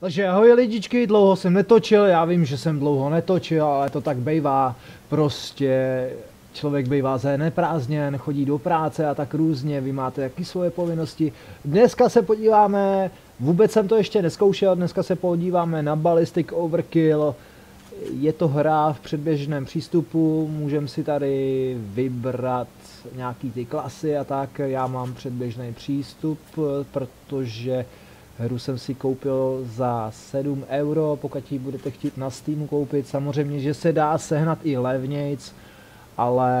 Takže ahoj lidičky, dlouho jsem netočil, já vím, že jsem dlouho netočil, ale to tak bejvá. Prostě člověk bejvá ze neprázdněn, chodí do práce a tak různě, vy máte jaký svoje povinnosti. Dneska se podíváme, vůbec jsem to ještě neskoušel, dneska se podíváme na Ballistic Overkill. Je to hra v předběžném přístupu, můžeme si tady vybrat nějaký ty klasy a tak. Já mám předběžný přístup, protože Hru jsem si koupil za 7 euro, pokud ji budete chtít na Steamu koupit. Samozřejmě, že se dá sehnat i levnějc, ale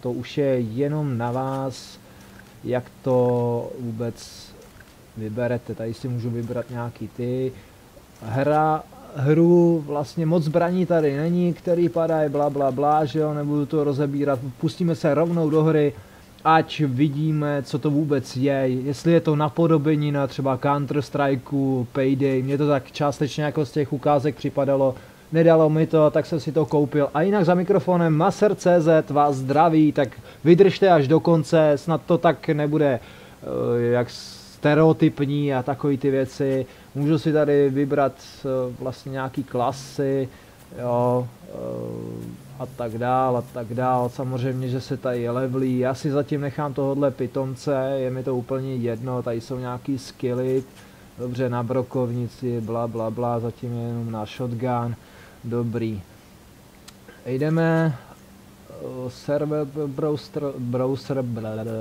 to už je jenom na vás, jak to vůbec vyberete. Tady si můžu vybrat nějaký ty. Hra, hru vlastně moc zbraní tady není, který padají bla bla bla, že jo, nebudu to rozebírat. Pustíme se rovnou do hry ať vidíme, co to vůbec je, jestli je to napodobení na třeba Counter-Strike, Payday, mě to tak částečně jako z těch ukázek připadalo, nedalo mi to, tak jsem si to koupil. A jinak za mikrofonem Maser.cz vás zdraví, tak vydržte až do konce, snad to tak nebude uh, jak stereotypní a takové ty věci. Můžu si tady vybrat uh, vlastně nějaký klasy, jo, uh, a tak dál a tak dál. Samozřejmě, že se tady levelí. Já si zatím nechám tohohle pitomce, je mi to úplně jedno, tady jsou nějaký skilly, dobře na brokovnici, bla bla bla, zatím je jenom na shotgun, dobrý. Jdeme, server browser, browser bla, bla, bla,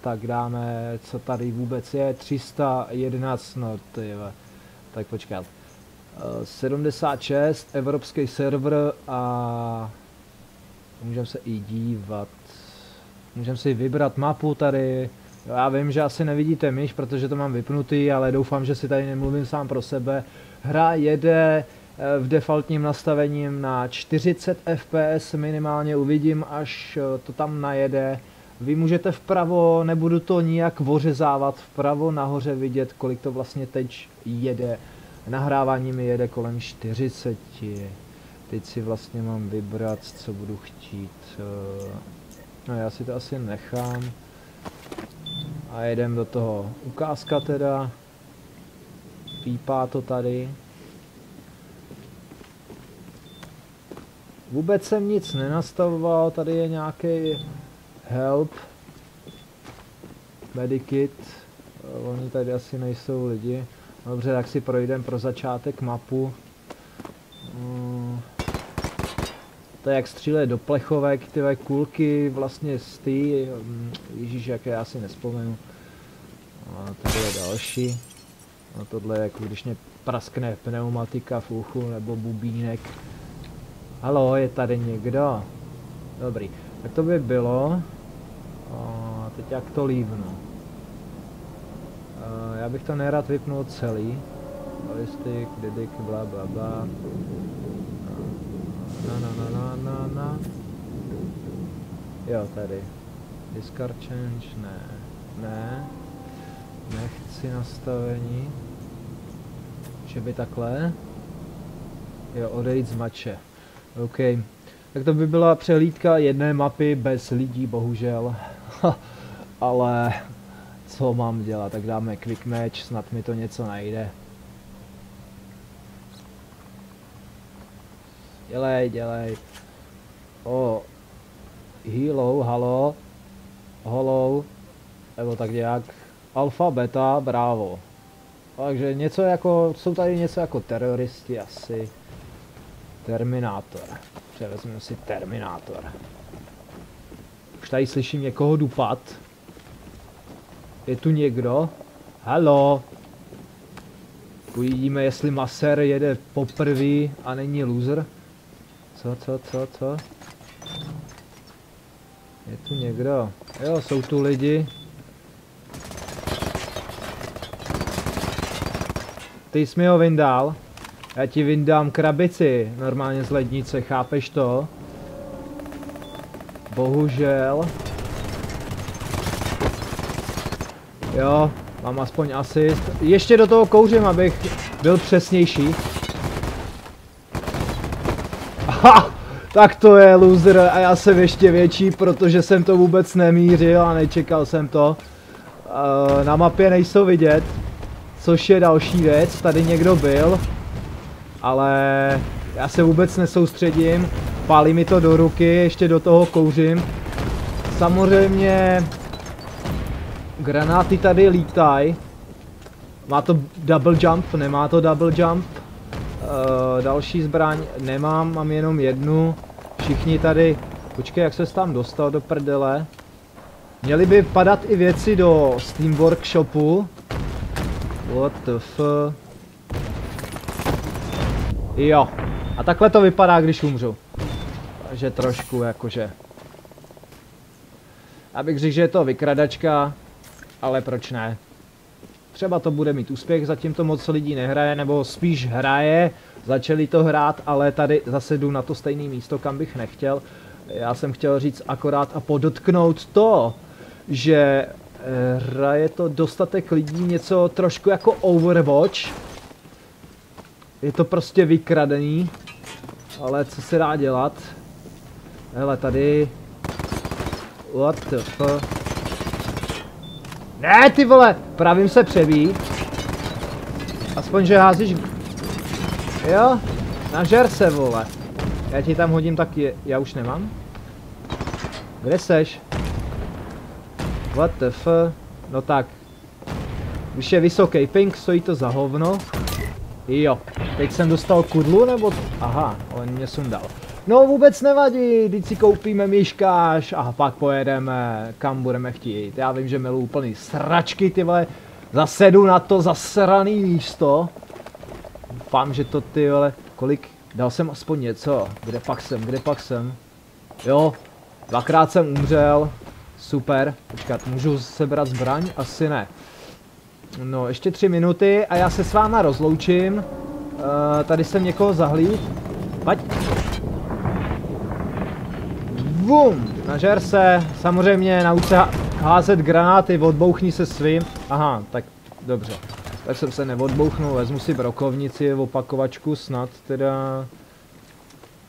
tak dáme, co tady vůbec je, 311, no ty tak počkat. 76, evropský server a můžeme se i dívat. Můžeme si vybrat mapu tady. Já vím, že asi nevidíte myš, protože to mám vypnutý, ale doufám, že si tady nemluvím sám pro sebe. Hra jede eh, v defaultním nastavením na 40 fps minimálně, uvidím, až eh, to tam najede. Vy můžete vpravo, nebudu to nijak vořezávat, vpravo nahoře vidět, kolik to vlastně teď jede. Nahrávání mi jede kolem 40. Teď si vlastně mám vybrat, co budu chtít. Eh, no já si to asi nechám. A jedem do toho. Ukázka teda. Pípá to tady. Vůbec jsem nic nenastavoval, tady je nějaký help. Medikit. Eh, oni tady asi nejsou lidi. Dobře, tak si projdem pro začátek mapu. Hmm. To je jak střílet do plechovek, ty kulky vlastně z ty, mm, ježíš, jaké já si nespomenu. A tady je další. A tohle je jako když mě praskne pneumatika v uchu nebo bubínek. Halo, je tady někdo? Dobrý, tak to by bylo. A teď jak to lívnu. Já bych to nerad vypnul celý. Balistik, didik, bla bla bla na na na na na na. Jo, tady. Discard change, ne. Ne. Nechci nastavení. Že by takhle. Jo, odejít z mače. OK. Tak to by byla přehlídka jedné mapy bez lidí, bohužel. Ale co mám dělat, tak dáme quick match, snad mi to něco najde. Dělej, dělej. O. Hello, halo. Hello. Nebo tak nějak. Alfa, beta, bravo. Takže něco jako, jsou tady něco jako teroristi asi. Terminátor. Převezmeme si Terminátor. Už tady slyším někoho dupat. Je tu někdo? Halo? Uvidíme, jestli Maser jede poprvé a není loser. Co, co, co, co? Je tu někdo? Jo, jsou tu lidi. Ty jsi mi ho vyndal. Já ti vyndám krabici, normálně z lednice, chápeš to? Bohužel. Jo, mám aspoň asist. Ještě do toho kouřím, abych byl přesnější. Ha! Tak to je loser a já jsem ještě větší, protože jsem to vůbec nemířil a nečekal jsem to. Uh, na mapě nejsou vidět. což je další věc, tady někdo byl, ale já se vůbec nesoustředím, pálí mi to do ruky, ještě do toho kouřím. Samozřejmě granáty tady lítají, má to double jump, nemá to double jump, uh, další zbraň nemám, mám jenom jednu, všichni tady, počkej, jak se tam dostal do prdele, Měly by padat i věci do Steam Workshopu. What the f... Jo. A takhle to vypadá, když umřu. Takže trošku jakože... Abych řekl, že je to vykradačka, ale proč ne? Třeba to bude mít úspěch, zatím to moc lidí nehraje, nebo spíš hraje, začali to hrát, ale tady zase jdu na to stejné místo, kam bych nechtěl. Já jsem chtěl říct akorát a podotknout to, že eh, hraje to dostatek lidí něco trošku jako Overwatch. Je to prostě vykradený, ale co se dá dělat? Hele, tady... What the fuck? Ne, ty vole! Pravím se přebí. Aspoň, že házíš... Jo? Nažer se, vole. Já ti tam hodím taky... Já už nemám? Kde seš? What the f? No tak. Když je vysoký ping, stojí to za hovno. Jo. Teď jsem dostal kudlu, nebo... Aha, on mě sundal. No vůbec nevadí, když si koupíme myškáš a pak pojedeme, kam budeme chtít. Já vím, že milu úplný sračky, ty vole. Zasedu na to zasraný místo. Doufám, že to ty vole, kolik, dal jsem aspoň něco. Kde pak jsem, kde pak jsem? Jo, dvakrát jsem umřel, Super, počkat, můžu sebrat zbraň? Asi ne. No, ještě tři minuty a já se s váma rozloučím. Uh, tady jsem někoho zahlíd. Pojď. Vum, nažer se, samozřejmě nauč se házet granáty, odbouchni se svým. Aha, tak dobře. Tak jsem se neodbouchnul, vezmu si brokovnici, opakovačku snad teda.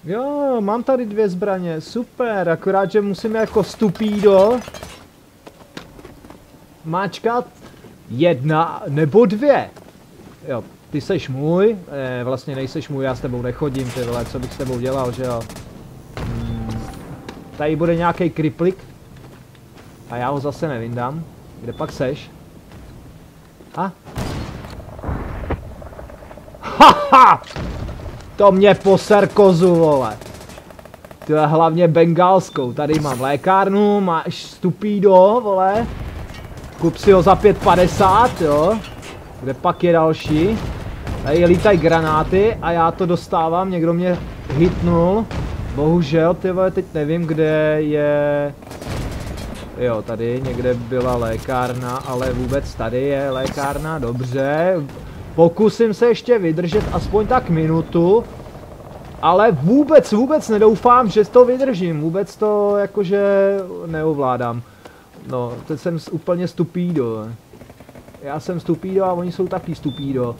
Jo, mám tady dvě zbraně, super, akorát, že musím jako stupído máčkat jedna nebo dvě. Jo, ty seš můj, eh, vlastně nejseš můj, já s tebou nechodím, ty vole, co bych s tebou dělal, že jo. Tady bude nějaký kriplik. A já ho zase nevyndám. Kde pak seš? Ha? Haha! To mě poser kozu, vole. Tyhle hlavně bengálskou. Tady mám lékárnu, máš stupído, vole. Kup si ho za 5,50, jo. Kde pak je další? Tady lítají granáty a já to dostávám, někdo mě hitnul. Bohužel, ty vole, teď nevím, kde je... Jo, tady někde byla lékárna, ale vůbec tady je lékárna, dobře. Pokusím se ještě vydržet aspoň tak minutu. Ale vůbec, vůbec nedoufám, že to vydržím. Vůbec to jakože neovládám. No, teď jsem úplně stupído. Já jsem stupído a oni jsou taky stupído.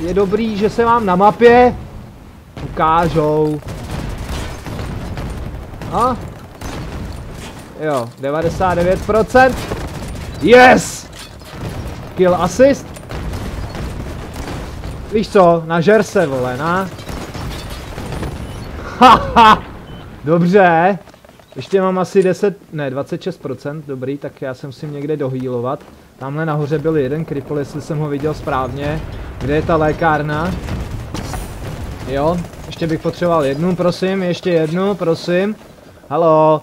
E, je dobrý, že se vám na mapě ukážou. A? Jo, 99%. Yes! Kill assist. Víš co, nažer se, vole, na. Haha! Dobře. Ještě mám asi 10, ne, 26%, dobrý, tak já se musím někde dohýlovat. Tamhle nahoře byl jeden kripl, jestli jsem ho viděl správně. Kde je ta lékárna? Jo, ještě bych potřeboval jednu, prosím, ještě jednu, prosím. Halo,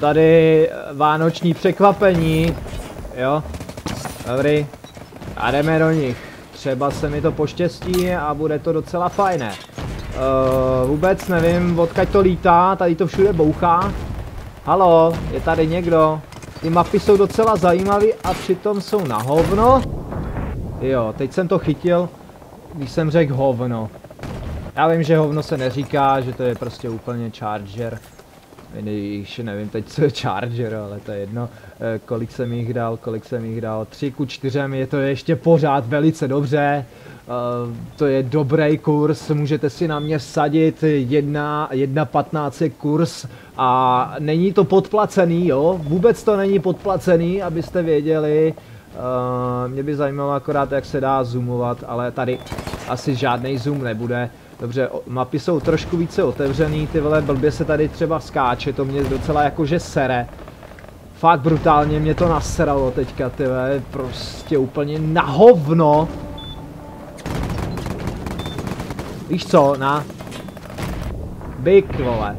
tady vánoční překvapení. Jo, dobrý. A jdeme do nich. Třeba se mi to poštěstí a bude to docela fajné. Uh, vůbec nevím, odkaď to lítá, tady to všude bouchá. Halo, je tady někdo? Ty mapy jsou docela zajímavé a přitom jsou na hovno. Jo, teď jsem to chytil, když jsem řekl hovno. Já vím, že hovno se neříká, že to je prostě úplně charger. Když nevím teď, co je charger, ale to je jedno. Eh, kolik jsem jich dal, kolik jsem jich dal. 3 ku 4 je to ještě pořád velice dobře. Uh, to je dobrý kurz, můžete si na mě sadit, 1.15 je kurz a není to podplacený, jo, vůbec to není podplacený, abyste věděli, Uh, mě by zajímalo akorát, jak se dá zoomovat, ale tady asi žádný zoom nebude. Dobře, mapy jsou trošku více otevřený, ty vole, blbě se tady třeba skáče, to mě docela jakože sere. Fakt brutálně mě to naseralo teďka, ty vole, prostě úplně na hovno. Víš co, na. Big, vole.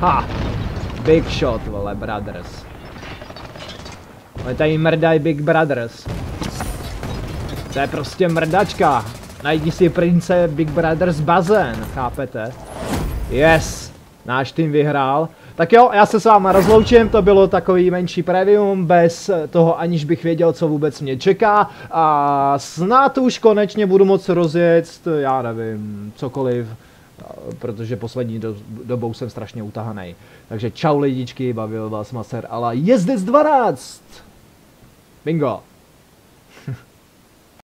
Ha. Big shot, vole, brothers. Ale tady mrdají Big Brothers. To je prostě mrdačka. Najdi si prince Big Brothers bazén, chápete? Yes, náš tým vyhrál. Tak jo, já se s váma rozloučím, to bylo takový menší premium, bez toho aniž bych věděl, co vůbec mě čeká. A snad už konečně budu moc rozjet, já nevím, cokoliv, protože poslední do, dobou jsem strašně utahaný. Takže čau lidičky, bavil vás Maser, ale jezdec 12! Bingo!